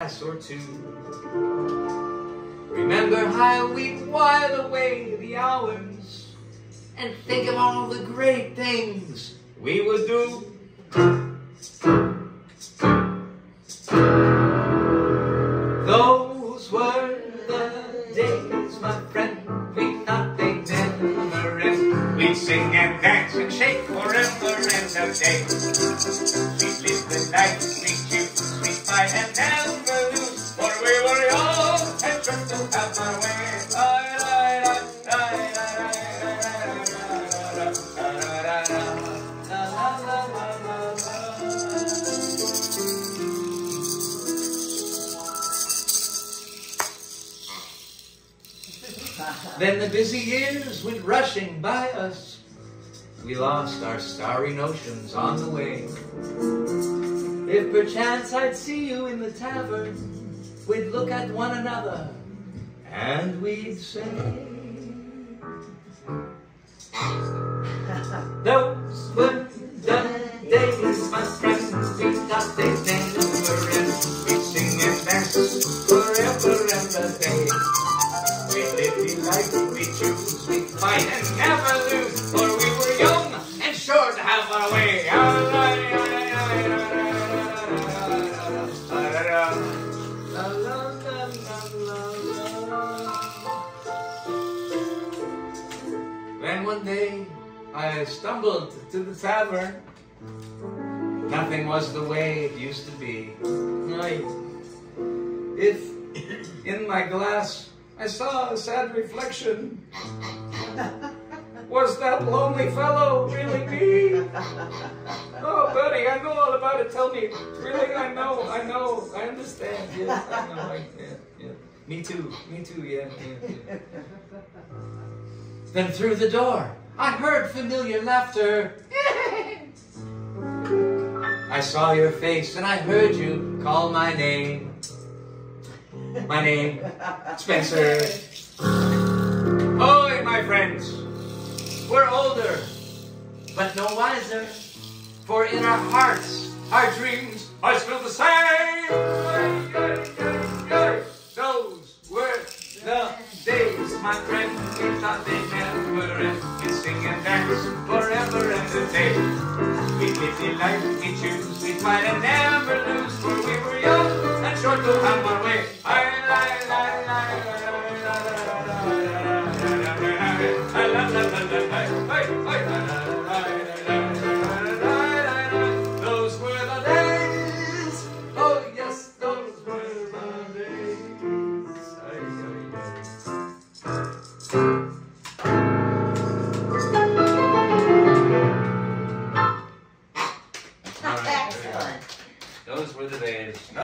or two. Remember how we'd while away the hours and think of all the great things we would do. Those were the days, my friend. We thought they'd never end. We'd sing and dance and shake forever and a day. We'd live the night, sweet youth, sweet fight, and never Then the busy years went rushing by us. We lost our starry notions on the way. If perchance I'd see you in the tavern, we'd look at one another and we'd say, Those were the days, my friends, we thought they'd Like, we choose, we fight and never lose, for we were young and sure to have our way. Then one day I stumbled to the tavern. Nothing was the way it used to be. If in my glass I saw a sad reflection, was that lonely fellow really me? Oh, buddy, I know all about it. Tell me. Really, I know, I know, I understand. Yes, I know. I, yeah, yeah. Me too, me too, yeah, yeah, yeah. Then through the door, I heard familiar laughter. I saw your face and I heard you call my name. My name, Spencer. Oh, my friends, we're older, but no wiser. For in our hearts, our dreams are still the same. Those were the days, my friend. We thought they'd never end. We sing and dance forever and a day. We live the life we choose. We fight and never